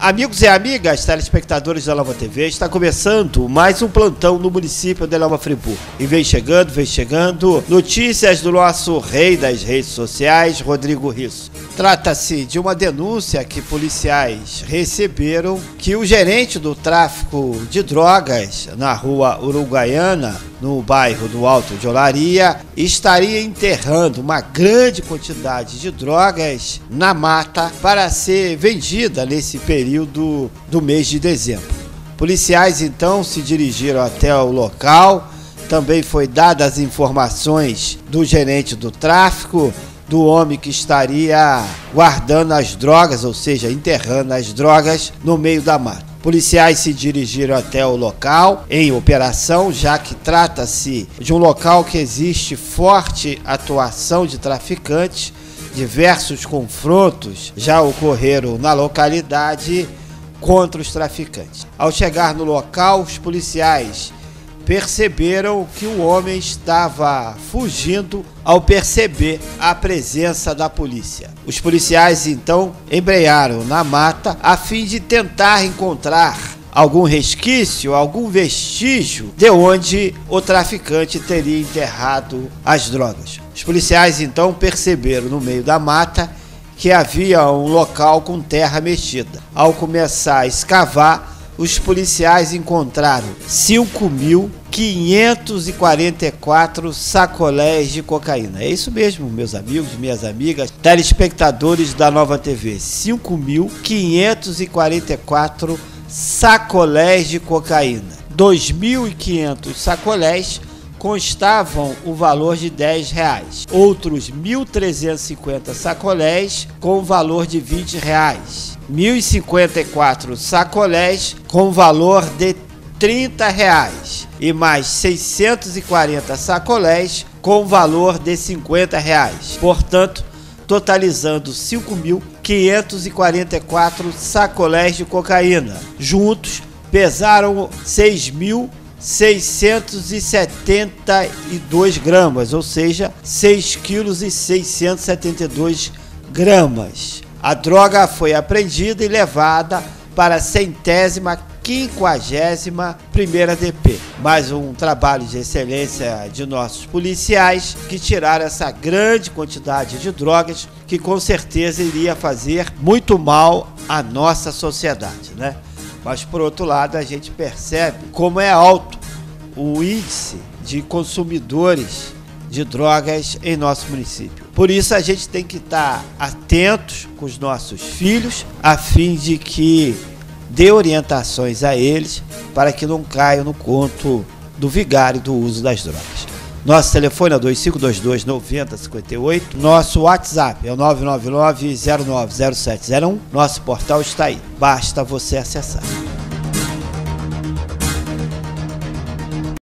Amigos e amigas, telespectadores da Nova TV, está começando mais um plantão no município de Nova Friburgo. E vem chegando, vem chegando, notícias do nosso rei das redes sociais, Rodrigo Risso. Trata-se de uma denúncia que policiais receberam que o gerente do tráfico de drogas na rua Uruguaiana, no bairro do Alto de Olaria, estaria enterrando uma grande quantidade de drogas na mata para ser vendida nesse período do mês de dezembro. Policiais então se dirigiram até o local. Também foi dadas as informações do gerente do tráfico, do homem que estaria guardando as drogas, ou seja, enterrando as drogas no meio da mata. Policiais se dirigiram até o local em operação, já que trata-se de um local que existe forte atuação de traficantes. Diversos confrontos já ocorreram na localidade contra os traficantes. Ao chegar no local, os policiais perceberam que o homem estava fugindo ao perceber a presença da polícia. Os policiais então embrearam na mata a fim de tentar encontrar algum resquício, algum vestígio de onde o traficante teria enterrado as drogas. Os policiais então perceberam no meio da mata que havia um local com terra mexida. Ao começar a escavar, os policiais encontraram 5.544 sacolés de cocaína. É isso mesmo, meus amigos, minhas amigas, telespectadores da Nova TV. 5.544 sacolés de cocaína. 2.500 sacolés constavam o valor de 10 reais. Outros 1.350 sacolés com valor de 20 reais. 1.054 sacolés com valor de 30 reais e mais 640 sacolés com valor de 50 reais. Portanto, totalizando 5.544 sacolés de cocaína. Juntos, pesaram 6.000 672 gramas, ou seja, 6 quilos e 672 gramas. A droga foi apreendida e levada para a centésima quinquagésima primeira DP. Mais um trabalho de excelência de nossos policiais que tiraram essa grande quantidade de drogas que com certeza iria fazer muito mal à nossa sociedade, né? Mas por outro lado, a gente percebe como é alto o índice de consumidores de drogas em nosso município. Por isso a gente tem que estar atentos com os nossos filhos, a fim de que dê orientações a eles para que não caiam no conto do vigário do uso das drogas. Nosso telefone é 2522 9058. Nosso WhatsApp é o 999 090701. Nosso portal está aí. Basta você acessar.